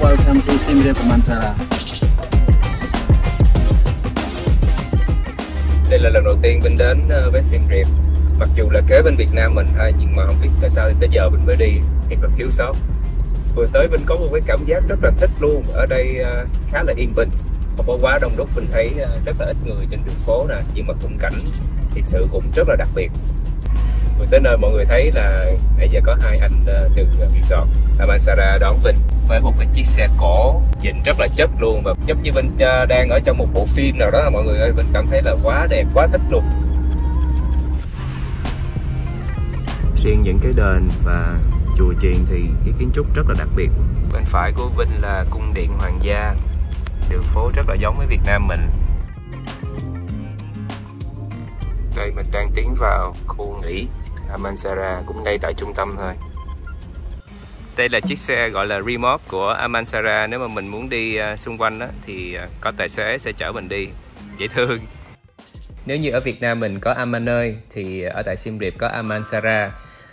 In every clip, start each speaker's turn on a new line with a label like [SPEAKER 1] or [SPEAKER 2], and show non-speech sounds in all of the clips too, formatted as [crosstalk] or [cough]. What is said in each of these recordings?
[SPEAKER 1] welcome to Simre Pemansara. Mansara.
[SPEAKER 2] Đây là lần đầu tiên Vinh đến ờ, với Siem Reap Mặc dù là kế bên Việt Nam mình thôi Nhưng mà không biết tại sao tới giờ Vinh mới đi Thiệt là thiếu sót. Vừa tới Vinh có một cái cảm giác rất là thích luôn. Ở đây ờ, khá là yên bình. Không có quá đông đúc Vinh thấy rất là ít người trên đường phố nè, Nhưng mà khung cảnh thiệt sự cũng rất là đặc biệt. Vừa tới nơi mọi người thấy là nãy giờ có hai anh từ resort Amansara đón Vinh với một cái chiếc xe cổ nhìn rất là chất luôn và giống như Vinh ờ, đang ở trong một bộ phim nào đó mọi người ơi Vinh cảm thấy là quá đẹp quá thích luôn. Riêng những cái đền và chùa chiền thì cái kiến trúc rất là đặc biệt. Bên phải của Vinh là cung điện hoàng gia đường phố rất là giống với Việt Nam mình. Đây mình đang tiến vào khu nghỉ Amansara cũng ngay tại trung tâm thôi đây là chiếc xe gọi là remote của Amansara nếu mà mình muốn đi à, xung quanh đó, thì à, có tài xế sẽ chở mình đi. Dễ thương. Nếu như ở Việt Nam mình có Amanơi thì ở tại Siem Reap có Amansara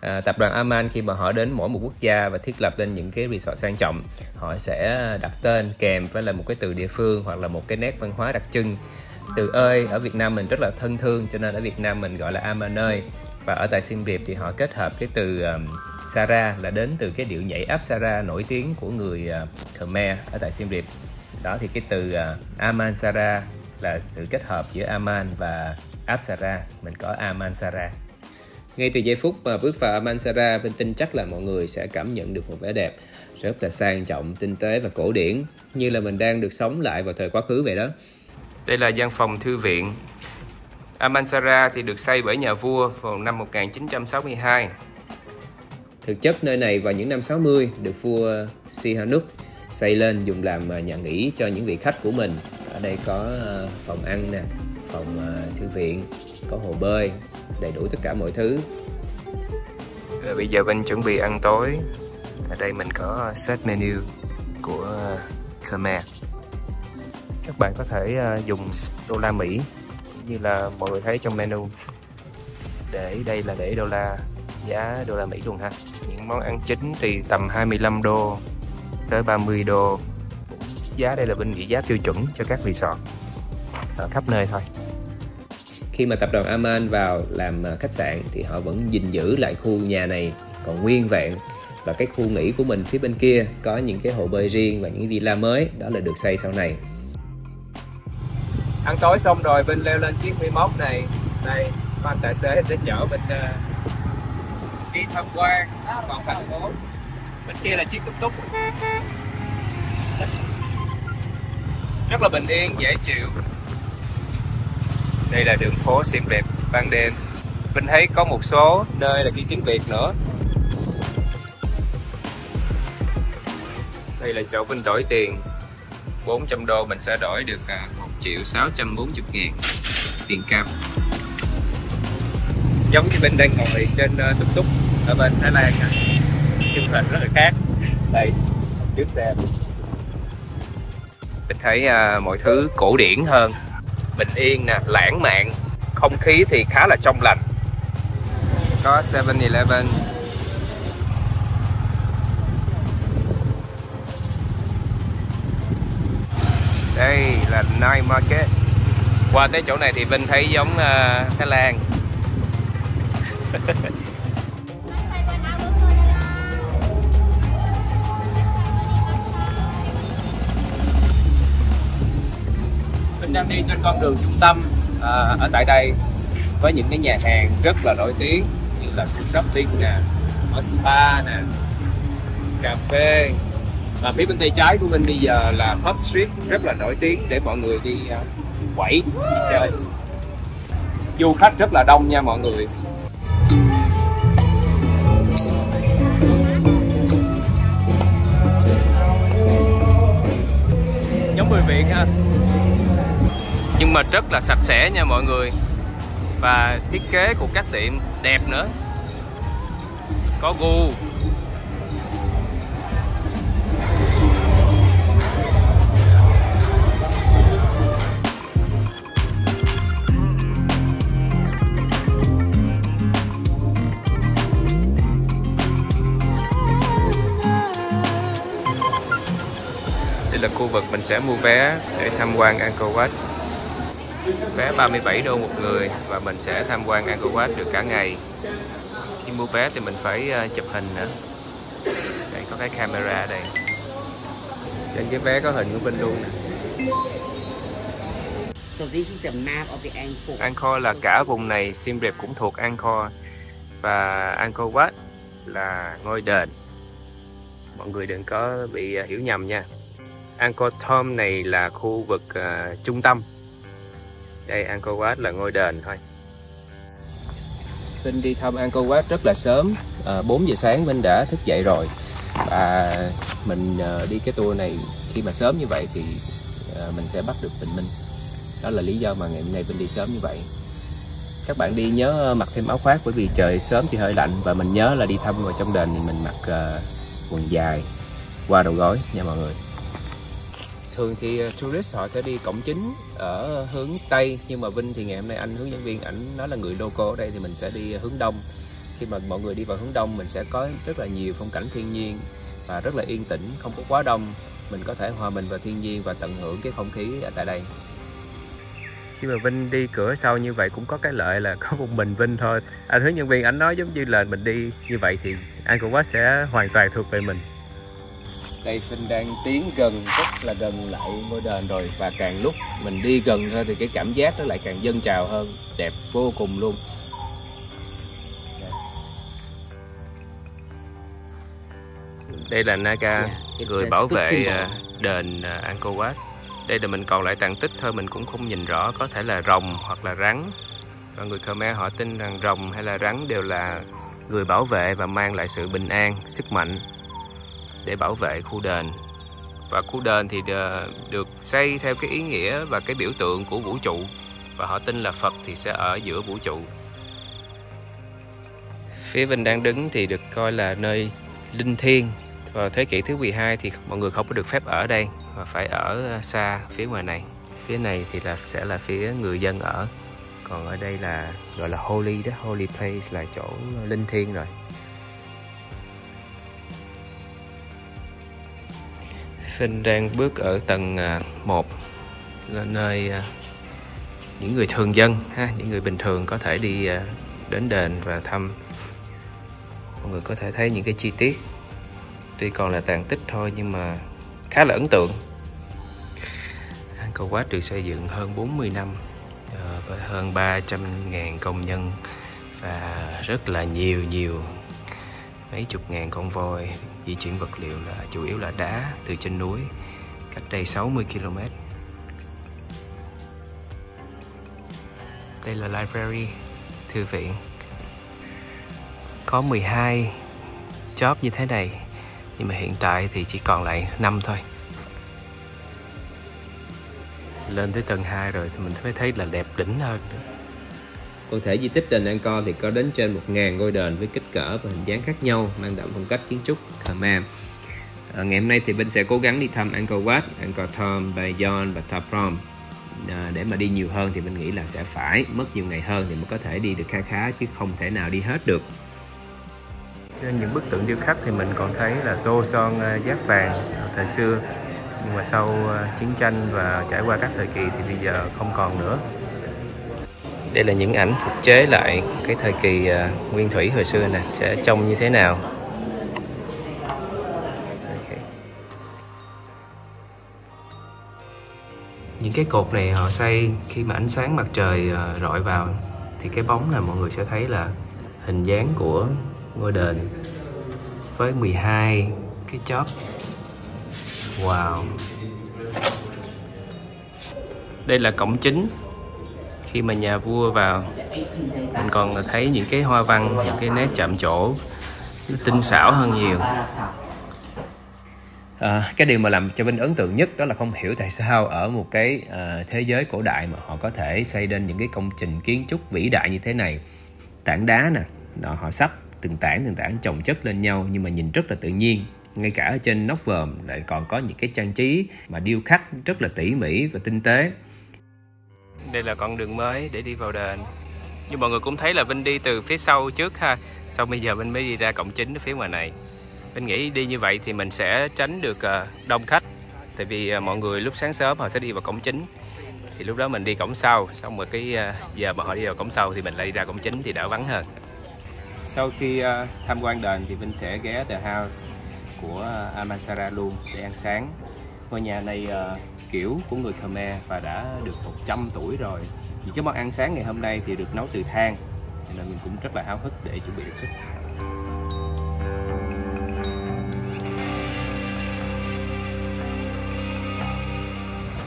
[SPEAKER 2] À, tập đoàn Aman khi mà họ đến mỗi một quốc gia và thiết lập lên những cái resort sang trọng họ sẽ đặt tên kèm với là một cái từ địa phương hoặc là một cái nét văn hóa đặc trưng. Từ ơi ở Việt Nam mình rất là thân thương cho nên ở Việt Nam mình gọi là Amanơi và ở tại Siem Reap thì họ kết hợp cái từ um, Sara là đến từ cái điệu nhảy Apsara nổi tiếng của người à, Khmer ở tại Siem Reap đó thì cái từ à, Aman Sara là sự kết hợp giữa Aman và Apsara mình có Aman Sara ngay từ giây phút mà bước vào Amansara, Vinh tin chắc là mọi người sẽ cảm nhận được một vẻ đẹp rất là sang trọng, tinh tế và cổ điển, như là mình đang được sống lại vào thời quá khứ vậy đó. Đây là gian phòng thư viện. Amansara thì được xây bởi nhà vua vào năm 1962. Thực chất nơi này vào những năm 60 được vua Sihanouk xây lên dùng làm à, nhà nghỉ cho những vị khách của mình. Ở đây có à, phòng ăn nè, phòng à, thư viện, có hồ bơi, đầy đủ tất cả mọi thứ. Rồi bây giờ bên chuẩn bị ăn tối. Ở đây mình có set menu của Khmer. Các bạn có thể dùng đô la Mỹ như là mọi người thấy trong menu. Để đây là để đô la giá đô la Mỹ luôn ha món ăn chính thì tầm 25 đô tới 30 đô. Giá đây là bên nghĩ giá tiêu chuẩn cho các resort. Ở khắp nơi thôi. Khi mà tập đoàn Aman vào làm à, khách sạn thì họ vẫn gìn giữ lại khu nhà này còn nguyên vẹn. Và cái khu nghỉ của mình phía bên kia có những cái hồ bơi riêng và những villa mới đó là được xây sau này. Ăn tối xong rồi bên leo lên chiếc remote này. Đây anh tài xế sẽ chở mình uh, đi tham quan à, vào thành phố. Bên kia là chiếc túc túc. Rất là bình yên, dễ chịu. Đây là đường phố Siem đẹp ban đêm. Mình thấy có một số nơi là ghi tiếng Việt nữa. Đây là chỗ mình đổi tiền. 400 đô mình sẽ đổi được à, 1 triệu 640 ngàn tiền cam. Giống như mình đang ngồi trên ờ, túc túc ở bên Thái Lan nhưng mà rất là khác. Đây trước xe. Mình thấy uh, mọi thứ cổ điển hơn bình yên nè lãng mạn không khí thì khá là trong lành. Có 7-Eleven đây là Night Market. Qua tới chỗ này thì Vinh thấy giống uh, Thái Lan. [laughs] Vinh đang đi trên con đường trung tâm à, ở tại đây có những cái nhà hàng rất là nổi tiếng như là shopping nè có spa nè cà phê. Và phía bên tay trái của mình bây giờ là Pub Street rất là nổi tiếng để mọi người đi uh, quẩy đi chơi. Du khách rất là đông nha mọi người. Giống người Việt ha nhưng mà rất là sạch sẽ nha mọi người. Và thiết kế của các tiệm đẹp nữa. Có gu. Đây là khu vực mình sẽ mua vé để tham quan Angkor Wat vé 37 đô một người và mình sẽ tham quan Angkor Wat được cả ngày. Khi mua vé thì mình phải ờ, chụp hình nữa. Đây có cái camera ở đây. Trên cái vé có hình của Vinh luôn nè.
[SPEAKER 3] Angkor.
[SPEAKER 2] Là cả vùng này Siem Reap cũng thuộc Angkor. Và Angkor Wat là ngôi đền. Mọi người đừng có bị ờ, hiểu nhầm nha. Angkor Thom này là khu vực uh, trung tâm đây Angkor Wat là ngôi đền thôi. Vinh đi thăm Angkor Wat rất là sớm. À, 4 giờ sáng Vinh đã thức dậy rồi. Và mình à, đi cái tour này khi mà sớm như vậy thì à, mình sẽ bắt được bình minh. Đó là lý do mà ngày hôm nay Vinh đi sớm như vậy. Các bạn đi nhớ à, mặc thêm áo khoác bởi vì trời sớm thì hơi lạnh và mình nhớ là đi thăm vào trong đền thì mình mặc uh, quần dài qua đầu gối nha mọi người thường thì ờ, tourist họ sẽ đi cổng chính ở hướng tây, nhưng mà vinh thì ngày hôm nay anh hướng dẫn viên ảnh nói là người local ở đây thì mình sẽ đi hướng đông. Khi mà mọi người đi vào hướng đông, mình sẽ có rất là nhiều phong cảnh thiên nhiên và rất là yên tĩnh, không có quá đông. Mình có thể hòa mình vào thiên nhiên và tận hưởng cái không khí ở tại đây. Khi mà Vinh đi cửa sau như vậy cũng có cái lợi là [laughs] có một mình Vinh thôi. Anh hướng dẫn viên ảnh nói giống như là mình đi như vậy thì anh cũng quá sẽ hoàn toàn thuộc về mình đây Vinh đang tiến gần rất là gần lại ngôi đền rồi. Và càng lúc mình đi gần thôi thì cái cảm giác nó lại càng dâng trào hơn. Đẹp vô cùng luôn. Đây là Naga
[SPEAKER 3] Yeah,
[SPEAKER 2] người
[SPEAKER 3] it's a
[SPEAKER 2] bảo vệ
[SPEAKER 3] symbol.
[SPEAKER 2] à, đền à, Angkor Wat. Đây là mình còn lại tàn tích thôi mình cũng không nhìn rõ có thể là rồng hoặc là rắn. Và người Khmer họ tin rằng rồng hay là rắn đều là người bảo vệ và mang lại sự bình an sức mạnh để bảo vệ khu đền. Và khu đền thì ờ, được xây theo cái ý nghĩa và cái biểu tượng của vũ trụ. Và họ tin là Phật thì sẽ ở giữa vũ trụ. Phía Vinh đang đứng thì được coi là nơi linh thiêng. Vào thế kỷ thứ 12 thì mọi người không có được phép ở đây, mà phải ở ờ, xa phía ngoài này. Phía này thì là, sẽ là phía người dân ở. Còn ở đây là gọi là holy đó, holy place là chỗ linh thiêng rồi. Vinh đang bước ở tầng à, 1 là nơi à, những người thường dân ha, những người bình thường có thể đi à, đến đền và thăm. Mọi người có thể thấy những cái chi tiết. Tuy còn là tàn tích thôi nhưng mà khá là ấn tượng. Angkor Wat được xây dựng hơn 40 năm ờ, với hơn 300.000 công nhân và rất là nhiều nhiều mấy chục ngàn con voi di chuyển vật liệu là chủ yếu là đá từ trên núi, cách đây 60 km đây là library, thư viện. Có 12 job như thế này, nhưng mà hiện tại thì chỉ còn lại 5 thôi. Lên tới tầng 2 rồi thì mình mới thấy là đẹp đỉnh hơn nữa. Cụ thể di tích đền Angkor thì có đến trên 1.000 ngôi đền với kích cỡ và hình dáng khác nhau mang đậm phong cách kiến trúc Khmer. À, ngày hôm nay thì Vinh sẽ cố gắng đi thăm Angkor Wat, Angkor Thom, Bayon và Thap Prom. À, để mà đi nhiều hơn thì mình nghĩ là sẽ phải mất nhiều ngày hơn thì mới có thể đi được khá khá chứ không thể nào đi hết được. Trên những bức tượng điêu khắc thì mình còn thấy là tô son à, giáp vàng thời xưa nhưng mà sau à, chiến tranh và trải qua các thời kỳ thì bây giờ không còn nữa. Đây là những ảnh phục chế lại cái thời kỳ uh, nguyên thủy hồi xưa nè sẽ trông như thế nào. okay. Những cái cột này họ xây khi mà ánh sáng mặt trời uh, rọi vào thì cái bóng là mọi người sẽ thấy là hình dáng của ngôi đền với 12 cái chóp wow đây là cổng chính khi mà nhà vua vào mình còn thấy những cái hoa văn những cái nét chạm trổ nó tinh xảo hơn nhiều. À, cái điều mà làm cho Vinh ấn tượng nhất đó là không hiểu tại sao ở một cái à, thế giới cổ đại mà họ có thể xây nên những cái công trình kiến trúc vĩ đại như thế này. Tảng đá nè đó, họ sắp từng tảng từng tảng chồng chất lên nhau nhưng mà nhìn rất là tự nhiên. Ngay cả ở trên nóc vòm lại còn có những cái trang trí mà điêu khắc rất là tỉ mỉ và tinh tế đây là con đường mới để đi vào đền. Như mọi người cũng thấy là Vinh đi từ phía sau trước ha. Sau bây giờ Vinh mới đi ra cổng chính phía ngoài này. Vinh nghĩ đi như vậy thì mình sẽ tránh được ờ, đông khách. Tại vì ờ, mọi người lúc sáng sớm họ sẽ đi vào cổng chính. Thì lúc đó mình đi cổng sau. Xong rồi cái ờ, giờ mà họ đi vào cổng sau thì mình lại đi ra cổng chính thì đỡ vắng hơn. Sau khi tham quan đền thì Vinh sẽ ghé The House của Amansara luôn để ăn sáng ngôi nhà này uh, kiểu của người Khmer và đã được 100 tuổi rồi những cái món ăn sáng ngày hôm nay thì được nấu từ than nên mình cũng rất là háo hức để chuẩn bị được thức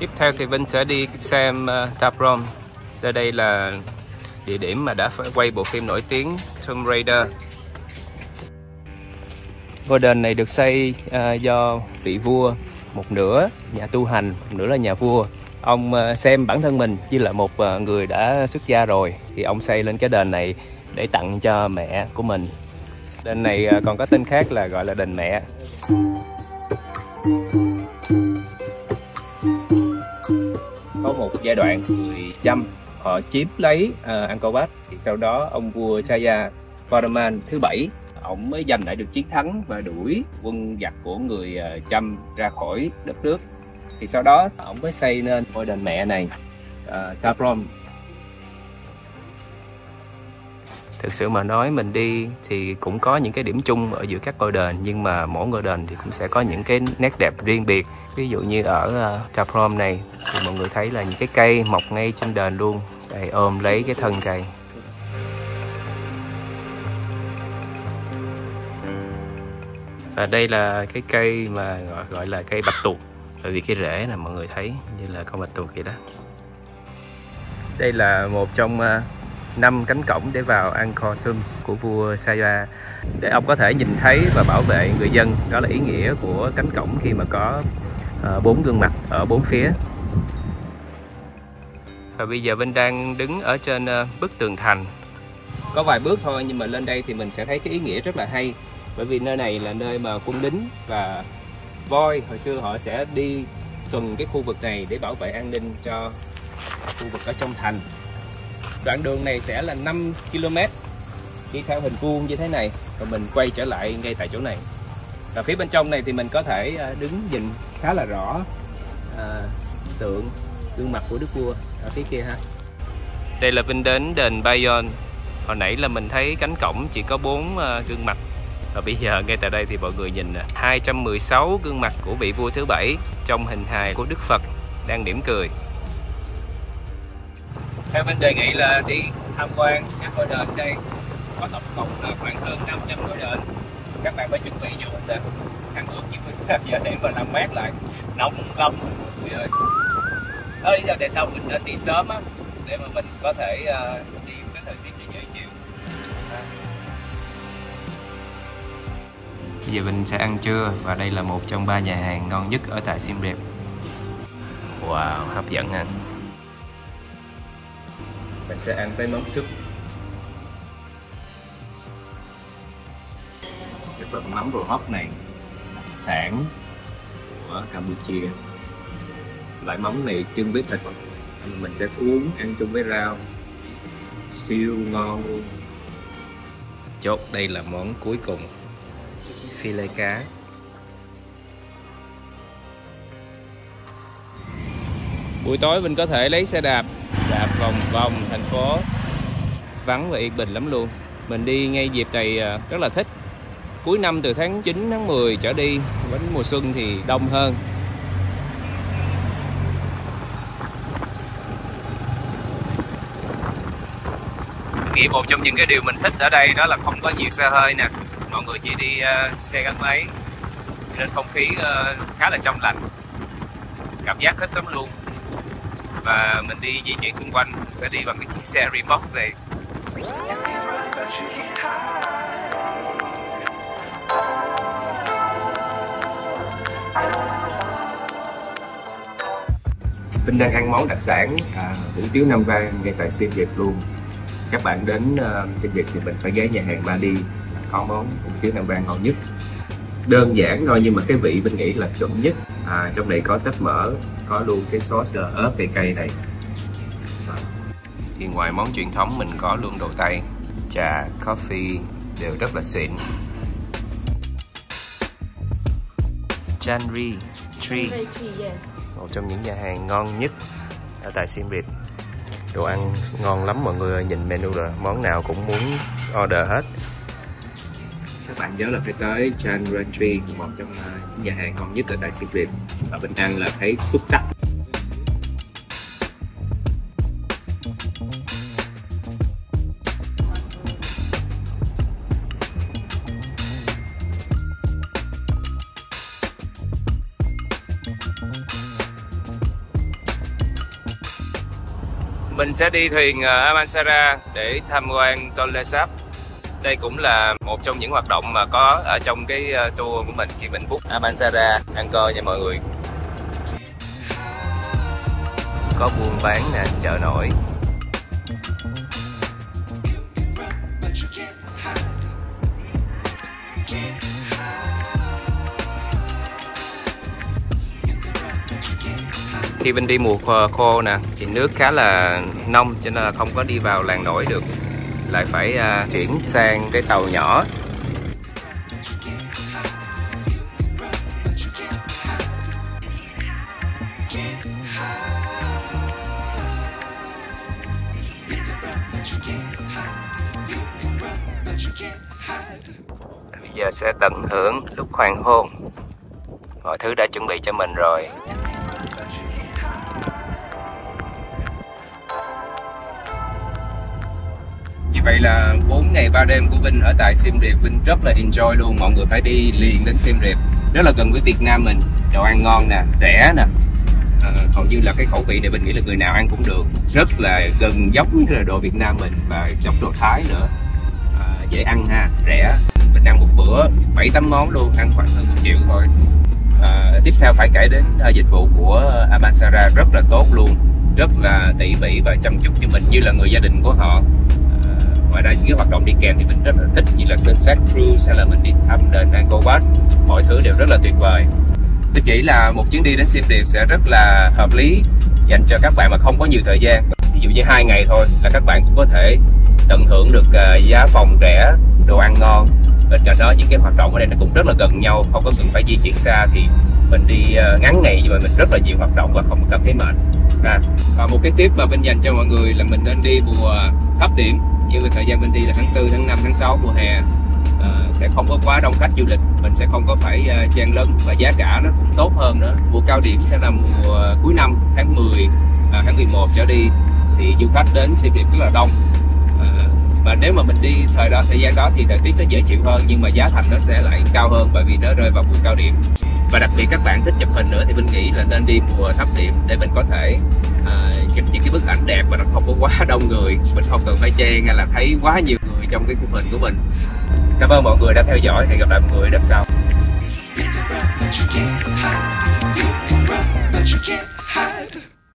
[SPEAKER 2] Tiếp theo thì Vinh sẽ đi xem uh, Taprom. Đây đây là địa điểm mà đã quay bộ phim nổi tiếng Tomb Raider. Ngôi đền này được xây uh, do vị vua một nửa nhà tu hành, một nửa là nhà vua. Ông ờ, xem bản thân mình như là một ờ, người đã xuất gia rồi thì ông xây lên cái đền này để tặng cho mẹ của mình. Đền này ờ, còn có tên khác là gọi là đền mẹ. Có một giai đoạn người chăm họ chiếm lấy uh, Angkor Wat thì sau đó ông vua Chaya Varaman thứ bảy ông mới giành lại được chiến thắng và đuổi quân giặc của người ờ, Chăm ra khỏi đất nước. Thì sau đó ông mới xây nên ngôi đền mẹ này ờ, uh, Taprom thực sự mà nói mình đi thì cũng có những cái điểm chung ở giữa các ngôi đền nhưng mà mỗi ngôi đền thì cũng sẽ có những cái nét đẹp riêng biệt. Ví dụ như ở ờ, uh, Taprom này thì mọi người thấy là những cái cây mọc ngay trên đền luôn đây ôm lấy cái thân cây. Và đây là cái cây mà gọi, gọi là cây bạch tuộc. Bởi vì cái rễ là mọi người thấy như là con bạch tuộc vậy đó. Đây là một trong uh, năm cánh cổng để vào Angkor Thom của vua Saya để ông có thể nhìn thấy và bảo vệ người dân đó là ý nghĩa của cánh cổng khi mà có uh, bốn gương mặt ở bốn phía. Và bây giờ Vinh đang đứng ở trên uh, bức tường thành. Có vài bước thôi nhưng mà lên đây thì mình sẽ thấy cái ý nghĩa rất là hay bởi vì nơi này là nơi mà quân lính và voi hồi xưa họ sẽ đi tuần cái khu vực này để bảo vệ an ninh cho khu vực ở trong thành. Đoạn đường này sẽ là 5 km đi theo hình vuông như thế này và mình quay trở lại ngay tại chỗ này. Và phía bên trong này thì mình có thể à, đứng nhìn khá là rõ à, tượng gương mặt của đức vua ở phía kia ha. Đây là Vinh đến đền Bayon. Hồi nãy là mình thấy cánh cổng chỉ có bốn à, gương mặt và bây giờ ngay tại đây thì mọi người nhìn 216 gương mặt của vị vua thứ bảy trong hình hài của Đức Phật đang mỉm cười. Theo mình đề nghị là đi tham quan các ngôi đền đây có tổng cộng là khoảng hơn 500 ngôi đền. Các bạn phải chuẩn bị vô mình ăn khăn ướt mình giờ để mà làm mát lại nóng lắm mọi người ơi. Đó lý do tại sao mình nên đi sớm á để mà mình có thể uh, đi cái thời tiết dễ chịu à. Bây giờ mình sẽ ăn trưa và đây là một trong ba nhà hàng ngon nhất ở tại Siem Reap. Wow, hấp dẫn ha. Mình sẽ ăn tới món súp. Cái phần mắm rô hấp này sản của Campuchia loại mắm này trưng với thịt mình sẽ cuốn ăn chung với rau siêu ngon luôn chốt đây là món cuối cùng phi lê cá. Buổi tối mình có thể lấy xe đạp đạp vòng vòng thành phố vắng và yên bình lắm luôn. Mình đi ngay dịp này à, rất là thích. Cuối năm từ tháng 9 tháng 10 trở đi đến mùa xuân thì đông hơn. Nghĩ một trong những cái điều mình thích ở đây đó là không có nhiều xe hơi nè mọi người chỉ đi uh, xe gắn máy. Nên không khí uh, khá là trong lành. Cảm giác thích lắm luôn. Và mình đi di chuyển xung quanh sẽ đi bằng cái chiếc xe remote này Vinh đang ăn món đặc sản à, hủ tiếu Nam Vang ngay tại Siem Reap luôn. Các bạn đến ờ, uh, trên Việt thì mình phải ghé nhà hàng Madi có món hủ tiếu Nam Vang ngon nhất. Đơn giản thôi nhưng mà cái vị mình nghĩ là chuẩn nhất. À, trong này có tép mỡ có luôn cái sauce ớt cây cây này. À. thì ngoài món truyền thống mình có luôn đồ tây. Trà coffee đều rất là xịn. Chanri Tree. Một trong những nhà hàng ngon nhất ở tại Siem Reap đồ ăn ngon lắm mọi người nhìn menu rồi. Món nào cũng muốn order hết bạn nhớ là phải tới Chan Tree một trong ờ, những nhà hàng ngon nhất ở tại Siem Reap và bình an là thấy xuất sắc. Mình sẽ đi thuyền ở Amansara để tham quan Tonle Sap đây cũng là một trong những hoạt động mà có ở trong cái ờ, tour của mình khi mình book Abansara Angkor nha mọi người. Có buôn bán nè, chợ nổi. Khi mình đi mùa khô nè, thì nước khá là nông cho nên là không có đi vào làng nổi được lại phải uh, chuyển sang cái tàu nhỏ. Bây giờ sẽ tận hưởng lúc hoàng hôn. Mọi thứ đã chuẩn bị cho mình rồi. Vậy là 4 ngày 3 đêm của Vinh ở tại Siem Reap Vinh rất là enjoy luôn. Mọi người phải đi liền đến Siem Reap Rất là gần với Việt Nam mình. Đồ ăn ngon nè, rẻ nè. À, Hầu như là cái khẩu vị này Vinh nghĩ là người nào ăn cũng được. Rất là gần giống là đồ Việt Nam mình Và giống đồ Thái nữa. À, Dễ ăn ha, rẻ. Mình ăn một bữa 7-8 món luôn Ăn khoảng hơn 1 triệu thôi. À, Tiếp theo phải kể đến uh, dịch vụ của Amansara rất là tốt luôn. Rất là tỉ mỉ và chăm chút cho mình như là người gia đình của họ ngoài ra những cái hoạt động đi kèm thì mình rất là thích như là sunset cruise hay là mình đi thăm đền Angkor Wat. Mọi thứ đều rất là tuyệt vời. Tôi nghĩ là một chuyến đi đến Siem Reap sẽ rất là hợp lý dành cho các bạn mà không có nhiều thời gian. Ví dụ như hai ngày thôi là các bạn cũng có thể tận hưởng được ờ, giá phòng rẻ đồ ăn ngon. Bên cạnh đó những cái hoạt động ở đây nó cũng rất là gần nhau không có cần phải di chuyển xa thì mình đi ờ, ngắn ngày nhưng mà mình rất là nhiều hoạt động và không cảm thấy mệt. À, và một cái tip mà bên dành cho mọi người là mình nên đi mùa thấp điểm như thời gian mình đi là tháng 4, tháng 5, tháng 6 mùa hè à, sẽ không có quá đông khách du lịch. Mình sẽ không có phải uh, chen lấn và giá cả nó cũng tốt hơn nữa. Mùa cao điểm sẽ là mùa cuối năm tháng 10 à, ờ, tháng 11 trở đi. Thì du khách đến Siem Reap rất là đông. À, và nếu mà mình đi thời đó thời gian đó thì thời tiết nó dễ chịu hơn nhưng mà giá thành nó sẽ lại cao hơn bởi vì nó rơi vào mùa cao điểm và đặc biệt các bạn thích chụp hình nữa thì mình nghĩ là nên đi mùa thấp điểm để mình có thể uh, chụp những cái bức ảnh đẹp mà nó không có quá [laughs] đông người. Mình không cần phải chen hay là thấy quá nhiều người trong cái khung hình của mình. Cảm ơn mọi người đã theo dõi. Hẹn gặp lại mọi người đợt sau.